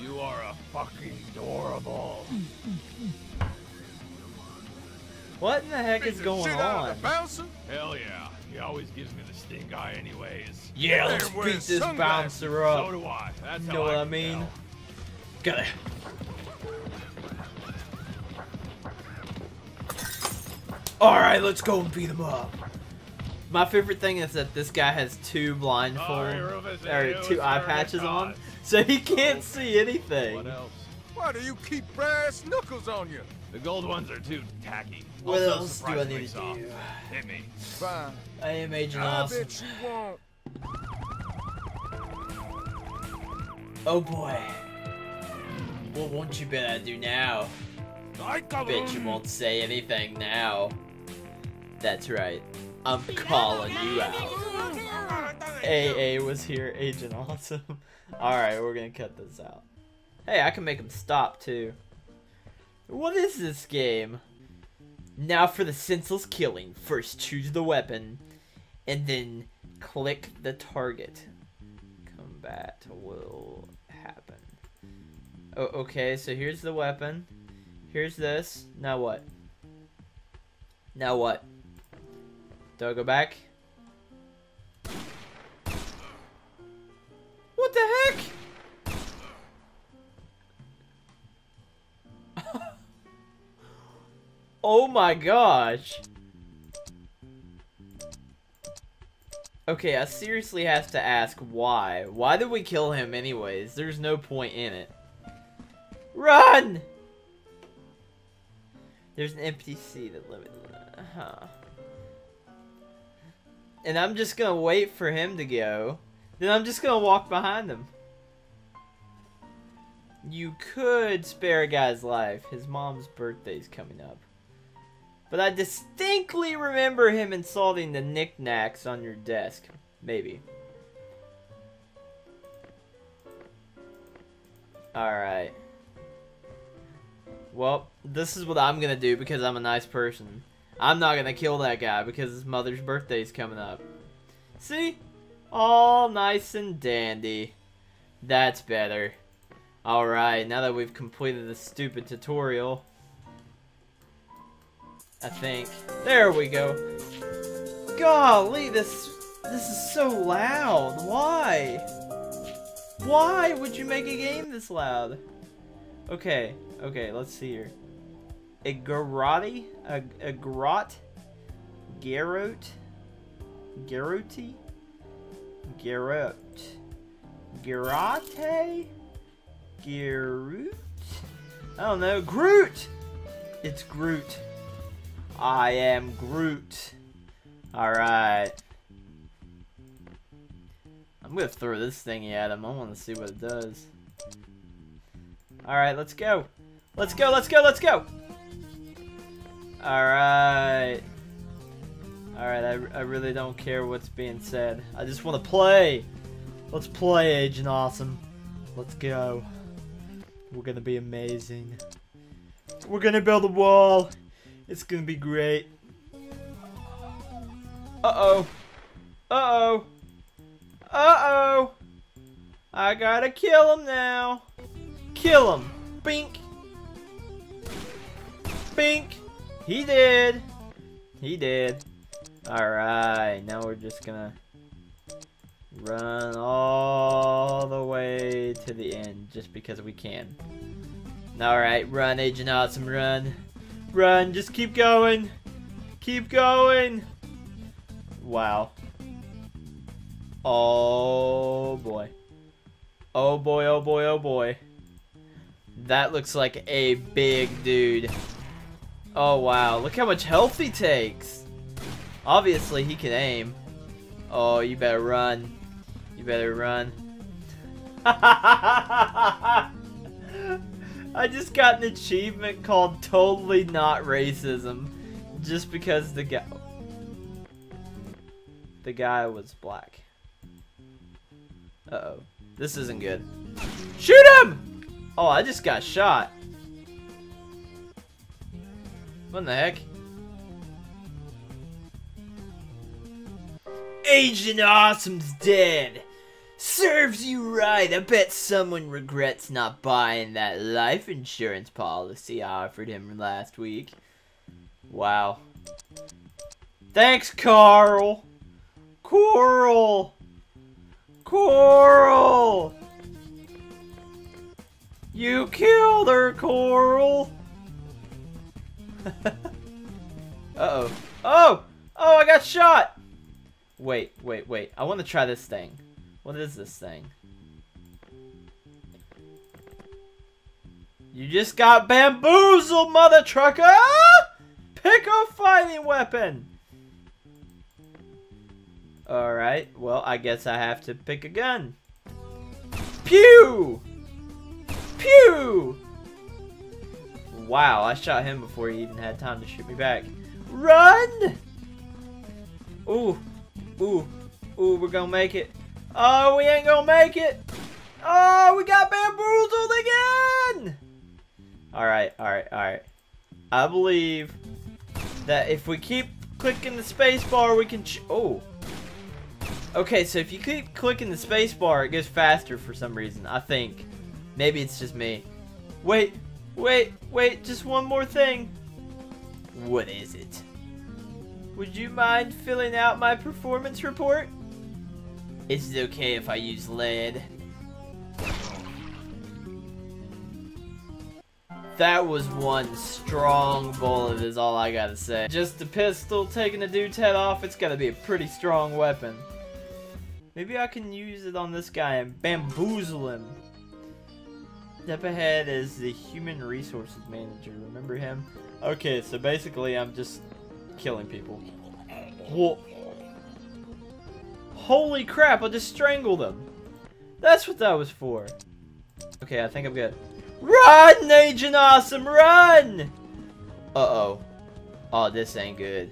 You are a fucking adorable. What in the heck is going shit out of on? bouncer? Hell yeah. He always gives me the stink eye anyways. Yeah, let's beat this sunglasses. bouncer So up. do I. That's Know what I I mean? tell. Got it. Alright, let's go and beat him up. My favorite thing is that this guy has two blindfold, oh, Sorry, Rufus, or two eye patches on, so he can't see anything. What else? Why do you keep brass knuckles on you? The gold ones are too tacky. What also else do I surprisingly need to do? Hit me. Fine. I am Agent I Awesome. bet you won't. Oh boy. What won't you bet I do now? I Bet you won't say anything now. That's right. I'm calling you out. AA was here, Agent Awesome. Alright, we're gonna cut this out. Hey, I can make him stop too. What is this game? Now for the senseless killing. First choose the weapon, and then click the target. Combat will happen. Oh, okay, so here's the weapon. Here's this. Now what? Now what? Do I go back? What the heck? oh my gosh. Okay, I seriously have to ask why. Why did we kill him anyways? There's no point in it. Run! There's an empty seat at limit. Huh. And I'm just gonna wait for him to go. Then I'm just gonna walk behind him. You could spare a guy's life. His mom's birthday's coming up. But I distinctly remember him insulting the knickknacks on your desk. Maybe. Alright. Well, this is what I'm gonna do because I'm a nice person. I'm not gonna kill that guy because his mother's birthday's coming up. See? All nice and dandy. That's better. Alright, now that we've completed the stupid tutorial. I think. There we go. Golly, this this is so loud. Why? Why would you make a game this loud? Okay, okay, let's see here. A a grot? Garrote? Garrote? Garrote. Garrote? Garroot? I don't know. Groot! It's Groot. I am Groot. Alright. I'm gonna throw this thingy at him. I want to see what it does. Alright, let's go. Let's go, let's go, let's go! Alright. Alright, I, I really don't care what's being said. I just want to play! Let's play, Agent Awesome. Let's go. We're gonna be amazing. We're gonna build a wall! It's gonna be great. Uh-oh. Uh-oh. Uh-oh. I gotta kill him now. Kill him. Bink. Bink. He did. He did. Alright, now we're just gonna run all the way to the end just because we can. Alright, run, Agent Awesome, run. Run, just keep going. Keep going. Wow. Oh boy. Oh boy, oh boy, oh boy. That looks like a big dude. Oh wow, look how much health he takes. Obviously he can aim. Oh, you better run. You better run. I just got an achievement called Totally Not Racism. Just because the guy... The guy was black. Uh-oh. This isn't good. Shoot him! Oh, I just got shot. What in the heck? Agent Awesome's dead. Serves you right. I bet someone regrets not buying that life insurance policy I offered him last week. Wow. Thanks, Carl. Coral. Coral. You killed her, Coral. Uh-oh. Oh! Oh, I got shot! Wait, wait, wait. I want to try this thing. What is this thing? You just got bamboozled, mother trucker! Pick a fighting weapon! Alright, well, I guess I have to pick a gun. Pew! Pew! Wow, I shot him before he even had time to shoot me back. Run! Ooh, ooh, ooh, we're gonna make it. Oh, we ain't gonna make it. Oh, we got bamboozled again! Alright, alright, alright. I believe that if we keep clicking the spacebar, we can Oh. Okay, so if you keep clicking the spacebar, it goes faster for some reason, I think. Maybe it's just me. Wait, wait, wait, just one more thing. What is it? Would you mind filling out my performance report? Is it okay if I use lead? That was one strong bullet is all I gotta say. Just a pistol taking a dude's head off, it's gotta be a pretty strong weapon. Maybe I can use it on this guy and bamboozle him. Step ahead is the human resources manager. Remember him? Okay, so basically I'm just killing people. Whoa. Holy crap, I just strangled him. That's what that was for. Okay, I think I'm good. Run, Agent Awesome, run! Uh-oh. Oh, this ain't good.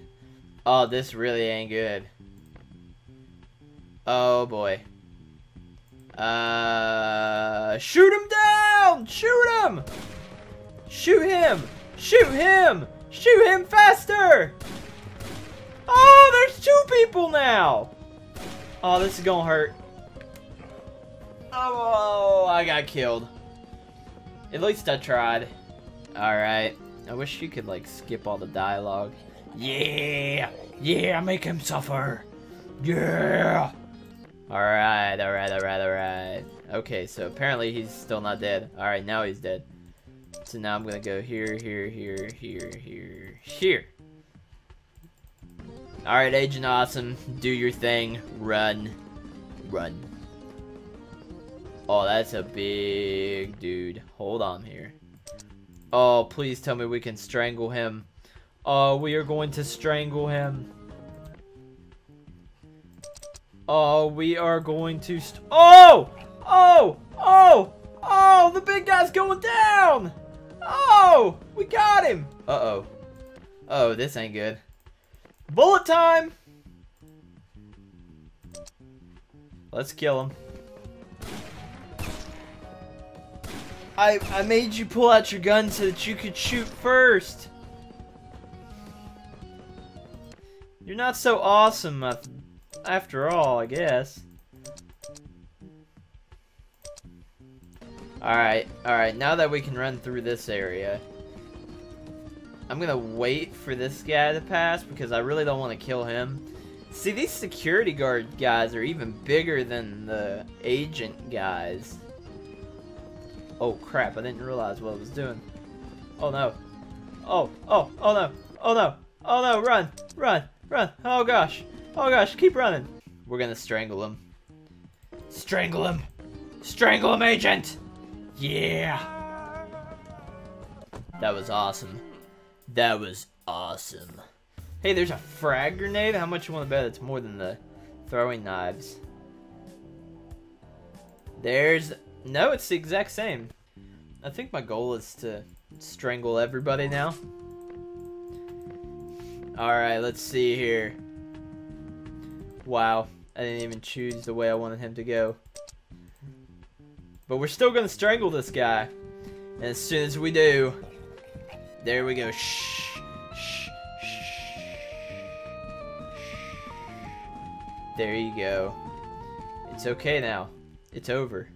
Oh, this really ain't good. Oh, boy. Uh, shoot him down! Shoot him! Shoot him! Shoot him! Shoot him faster! Oh, there's two people now! Oh, this is gonna hurt. Oh, I got killed. At least I tried. Alright. I wish you could, like, skip all the dialogue. Yeah! Yeah, make him suffer! Yeah! Alright, alright, alright, alright. Okay, so apparently he's still not dead. Alright, now he's dead. So now I'm gonna go here, here, here, here, here, here. Alright, Agent Awesome, do your thing. Run. Run. Oh, that's a big dude. Hold on here. Oh, please tell me we can strangle him. Oh, we are going to strangle him. Oh, we are going to Oh! Oh! Oh! Oh! The big guy's going down! Oh! We got him! Uh-oh. Oh, this ain't good. Bullet time! Let's kill him. I, I made you pull out your gun so that you could shoot first. You're not so awesome after all, I guess. Alright, alright, now that we can run through this area, I'm gonna wait for this guy to pass because I really don't want to kill him. See, these security guard guys are even bigger than the agent guys. Oh crap, I didn't realize what I was doing. Oh no. Oh, oh, oh no. Oh no. Oh no, run, run, run. Oh gosh. Oh gosh, keep running. We're gonna strangle him. Strangle him. Strangle him, agent. Yeah. That was awesome. That was awesome. Hey, there's a frag grenade. How much you want to bet it's more than the throwing knives? There's... No, it's the exact same. I think my goal is to strangle everybody now. Alright, let's see here. Wow, I didn't even choose the way I wanted him to go. But we're still going to strangle this guy. And as soon as we do, there we go. Shh. Shh. Shh. There you go. It's okay now. It's over.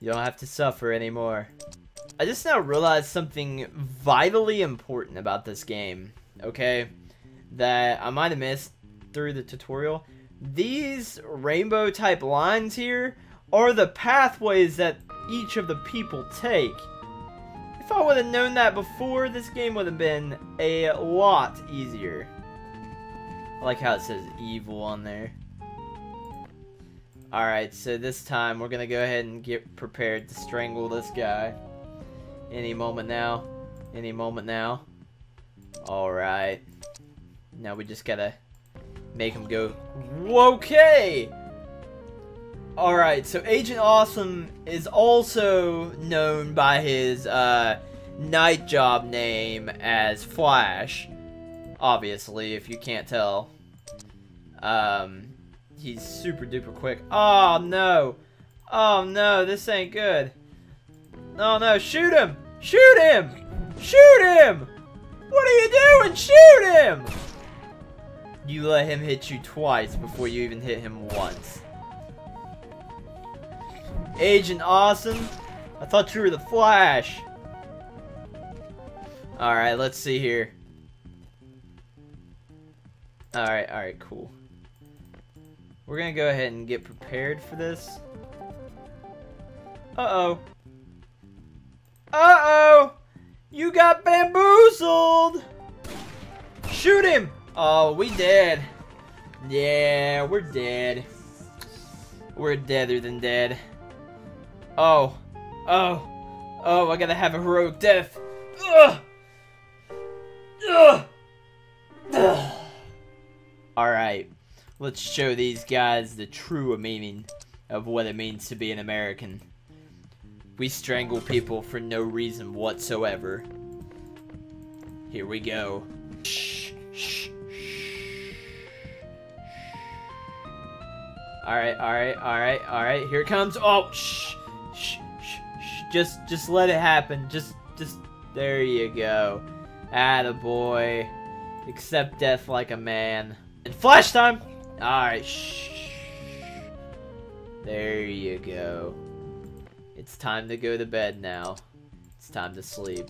You don't have to suffer anymore. I just now realized something vitally important about this game, okay? That I might have missed through the tutorial. These rainbow type lines here are the pathways that each of the people take. If I would have known that before, this game would have been a lot easier. I like how it says evil on there. Alright, so this time we're gonna go ahead and get prepared to strangle this guy. Any moment now. Any moment now. Alright. Now we just gotta make him go, okay! Alright, so Agent Awesome is also known by his uh, night job name as Flash. Obviously, if you can't tell. Um, he's super duper quick. Oh no! Oh no, this ain't good. Oh no, shoot him! Shoot him! Shoot him! What are you doing? Shoot him! You let him hit you twice before you even hit him once. Agent Awesome? I thought you were the Flash. Alright, let's see here. Alright, alright, cool. We're gonna go ahead and get prepared for this. Uh-oh. Uh-oh! You got bamboozled! Shoot him! Oh, we dead. Yeah, we're dead. We're deader than dead. Oh. Oh. Oh, I gotta have a heroic death. Ugh! Ugh! Ugh! Alright. Let's show these guys the true meaning of what it means to be an American. We strangle people for no reason whatsoever. Here we go. Shh, shh, Alright, alright, alright, alright. Here comes. Oh, shh, shh, shh, shh. Just, just let it happen. Just, just, there you go. Attaboy. Accept death like a man. And flash time! Alright, shh. There you go. It's time to go to bed now. It's time to sleep.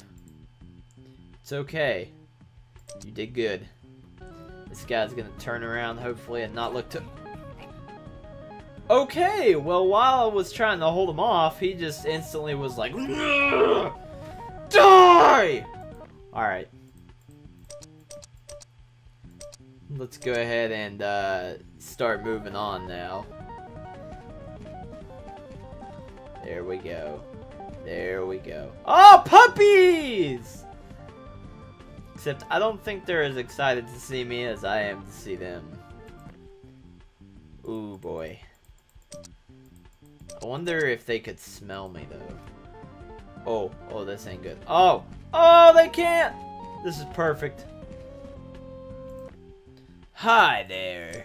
It's okay. You did good. This guy's gonna turn around, hopefully, and not look to... Okay, well, while I was trying to hold him off, he just instantly was like, Die! Alright. Let's go ahead and uh, start moving on now. There we go. There we go. Oh, puppies! Except I don't think they're as excited to see me as I am to see them. Ooh, boy. I wonder if they could smell me, though. Oh, oh, this ain't good. Oh, oh, they can't! This is perfect. Hi there.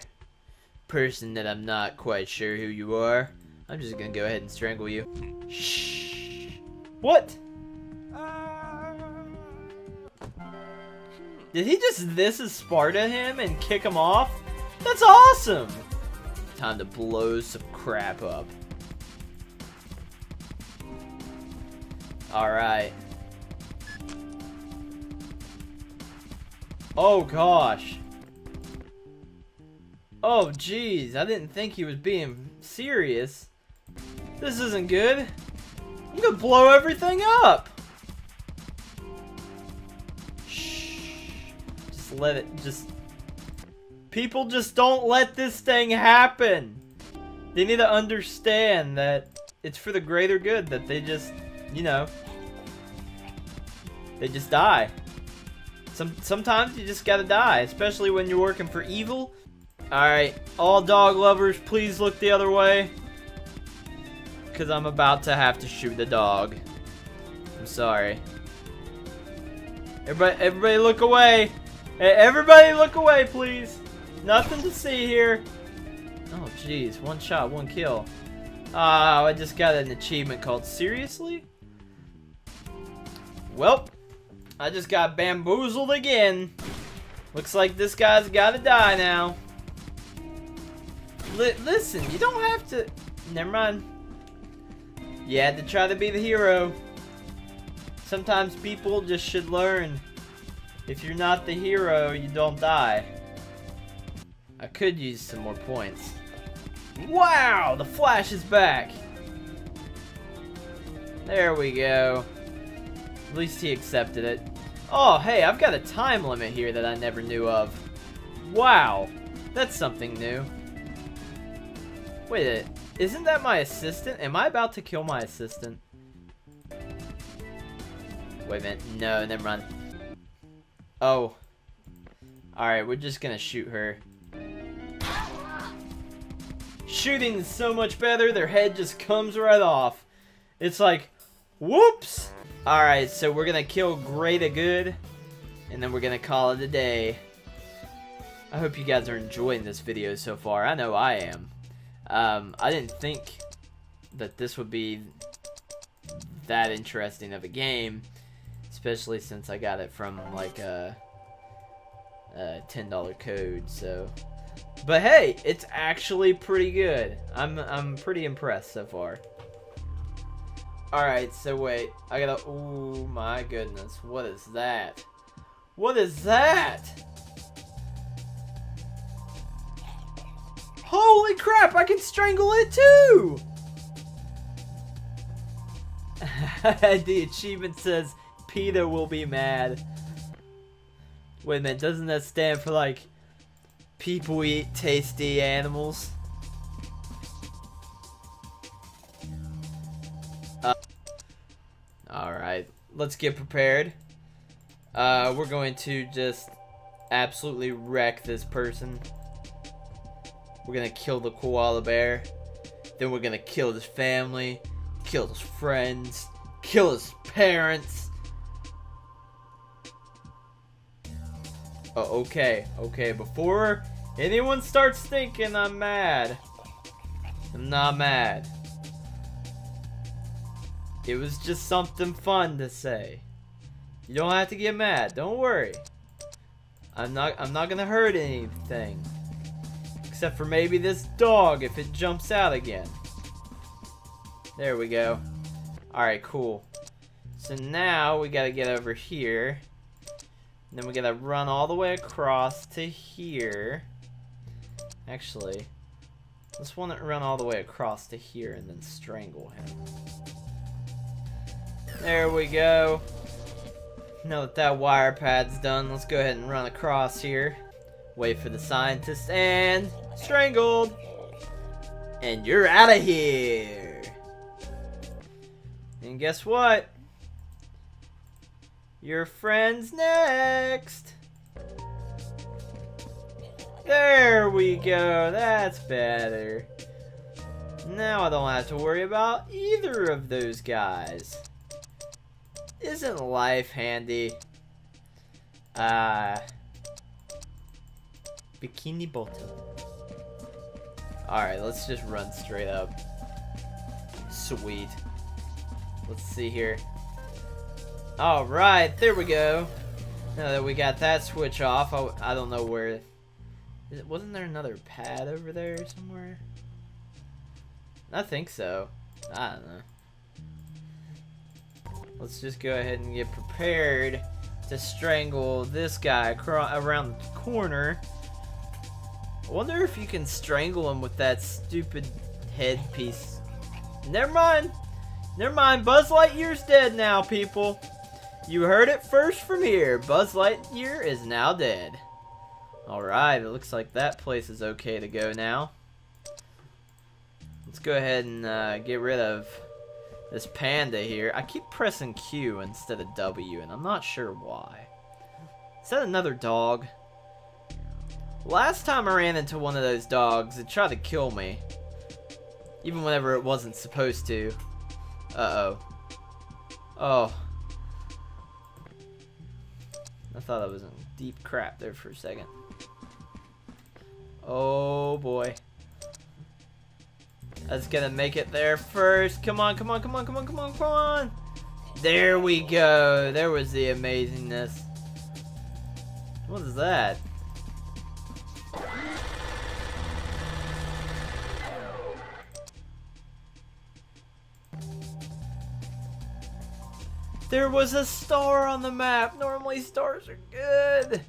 Person that I'm not quite sure who you are. I'm just gonna go ahead and strangle you. Shh. What? Did he just this is Sparta him and kick him off? That's awesome! Time to blow some crap up. Alright. Oh gosh. Oh jeez, I didn't think he was being serious. This isn't good. I'm gonna blow everything up. Shh. Just let it, just... People just don't let this thing happen. They need to understand that it's for the greater good that they just you know, they just die. Some Sometimes you just gotta die, especially when you're working for evil. Alright, all dog lovers, please look the other way. Because I'm about to have to shoot the dog. I'm sorry. Everybody, everybody look away. Hey, everybody look away, please. Nothing to see here. Oh, jeez. One shot, one kill. Oh, I just got an achievement called Seriously? Well, I just got bamboozled again. Looks like this guy's gotta die now. Li listen, you don't have to... never mind. You had to try to be the hero. Sometimes people just should learn. If you're not the hero, you don't die. I could use some more points. Wow, the Flash is back. There we go. At least he accepted it. Oh, hey, I've got a time limit here that I never knew of. Wow, that's something new. Wait, isn't that my assistant? Am I about to kill my assistant? Wait a minute. No, never mind. Oh. Alright, we're just gonna shoot her. Shooting so much better, their head just comes right off. It's like, whoops! Alright, so we're gonna kill Great a Good, and then we're gonna call it a day. I hope you guys are enjoying this video so far. I know I am. Um, I didn't think that this would be that interesting of a game, especially since I got it from like a, a $10 code, so... But hey, it's actually pretty good. I'm I'm pretty impressed so far. Alright, so wait. I gotta... Oh my goodness. What is that? What is that? Holy crap, I can strangle it too! the achievement says PETA will be mad. Wait a minute, doesn't that stand for like people eat tasty animals? Uh, Alright, let's get prepared. Uh, we're going to just absolutely wreck this person. We're gonna kill the koala bear. Then we're gonna kill his family, kill his friends, kill his parents. Oh, okay, okay, before anyone starts thinking I'm mad, I'm not mad. It was just something fun to say. You don't have to get mad, don't worry. I'm not I'm not gonna hurt anything. Except for maybe this dog if it jumps out again. There we go. Alright, cool. So now we gotta get over here. Then we gotta run all the way across to here. Actually, let's want to run all the way across to here and then strangle him. There we go. Now that that wire pad's done, let's go ahead and run across here. Wait for the scientist and strangled. And you're out of here. And guess what? Your friend's next. There we go. That's better. Now I don't have to worry about either of those guys. Isn't life handy? Uh, Bikini Bottom. Alright, let's just run straight up. Sweet. Let's see here. Alright, there we go. Now that we got that switch off, I, I don't know where... It, wasn't there another pad over there somewhere? I think so. I don't know. Let's just go ahead and get prepared to strangle this guy around the corner. I wonder if you can strangle him with that stupid headpiece. Never mind. Never mind. Buzz Lightyear's dead now, people. You heard it first from here. Buzz Lightyear is now dead. Alright, it looks like that place is okay to go now. Let's go ahead and uh, get rid of this panda here. I keep pressing Q instead of W, and I'm not sure why. Is that another dog? Last time I ran into one of those dogs, it tried to kill me. Even whenever it wasn't supposed to. Uh-oh. Oh. I thought I was in deep crap there for a second. Oh boy. That's gonna make it there first. Come on, come on, come on, come on, come on, come on. There we go. There was the amazingness. What is that? There was a star on the map. Normally stars are good.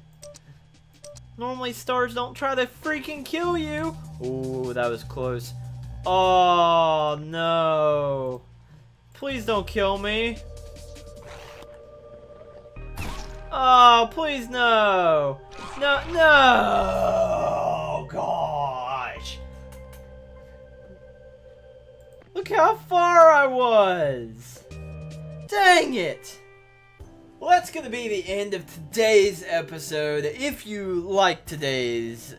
Normally stars don't try to freaking kill you. Ooh, that was close. Oh, no. Please don't kill me. Oh, please no. No, no. Oh, gosh. Look how far I was. Dang it. Well, that's going to be the end of today's episode. If you like today's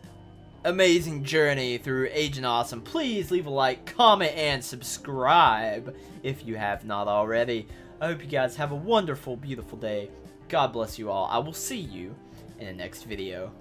amazing journey through Agent Awesome, please leave a like, comment, and subscribe if you have not already. I hope you guys have a wonderful, beautiful day. God bless you all. I will see you in the next video.